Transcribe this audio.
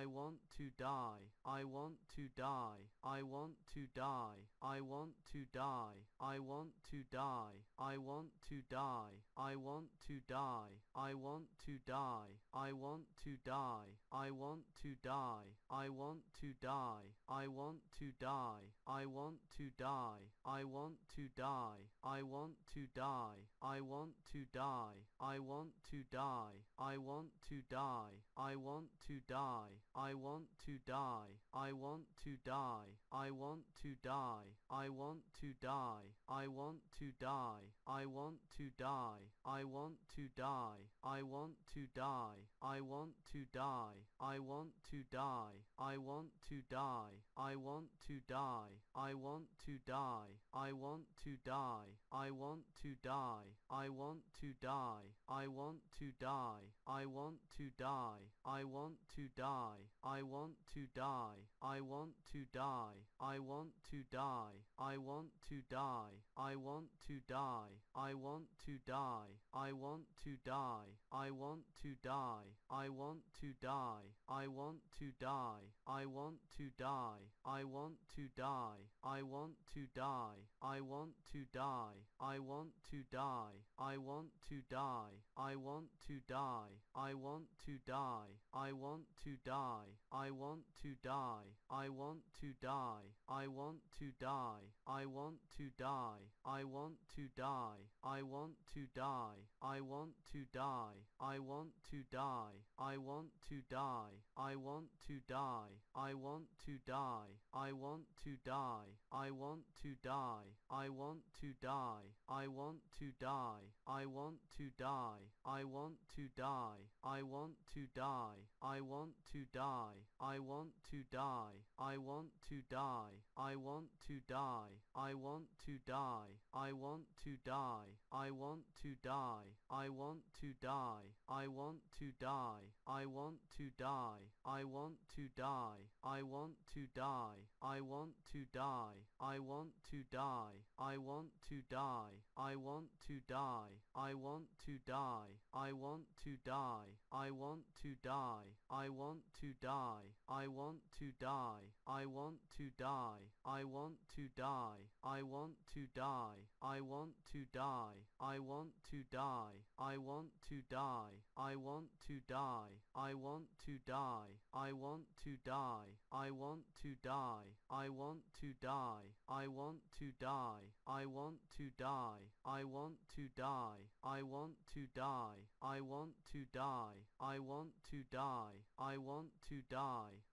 I want to die. I want to die. I want to die. I want to die. I want to die. I want to die. I want to die. I want to die. I want to die. I want to die. I want to die. I want to die. I want to die. I want to die. I want to die. I want to die. I want to die. I want to die. I want to die. I want to die. I want to die. I want to die. I want to die. I want to die. I want to die. I want to die. I want to die. I want to die. I want to die. I want to die. I want to die. I want to die. I want to die. I want to die. I want to die. I want to die. I want to die. I want to die. I want to die. I want to die. I want to die. I want to die. I want to die. I want to die. I want to die. I want to die. I want to die. I want to die. I want to die. I want to die. I want to die. I want to die. I want to die. I want to die. I want to die. I want to die. I want to die. I want to die. I want to die. I want to die. I want to die. I want to die. I want to die. I want to die. I want to die. I want to die. I want to die. I want to die. I want to die. I want to die. I want to die. I want to die. I want to die. I want to die. I want to die. I want to die. I want to die. I want to die. I want to die. I want to die. I want to die. I want to die. I want to die. I want to die. I want to die. I want to die. I want to die. I want to die. I want to die. I want to die. I want to die. I want to die. I want to die. I want to die. I want to die. I want to die. I want to die. I want to die. I want to die. I want to die. I want to die. I want to die. I want to die. I want to die. I want to die. I want to die. I want to die. I want to die. I want to die. I want to die. I want to die. I want to die. I want to die. I want to die.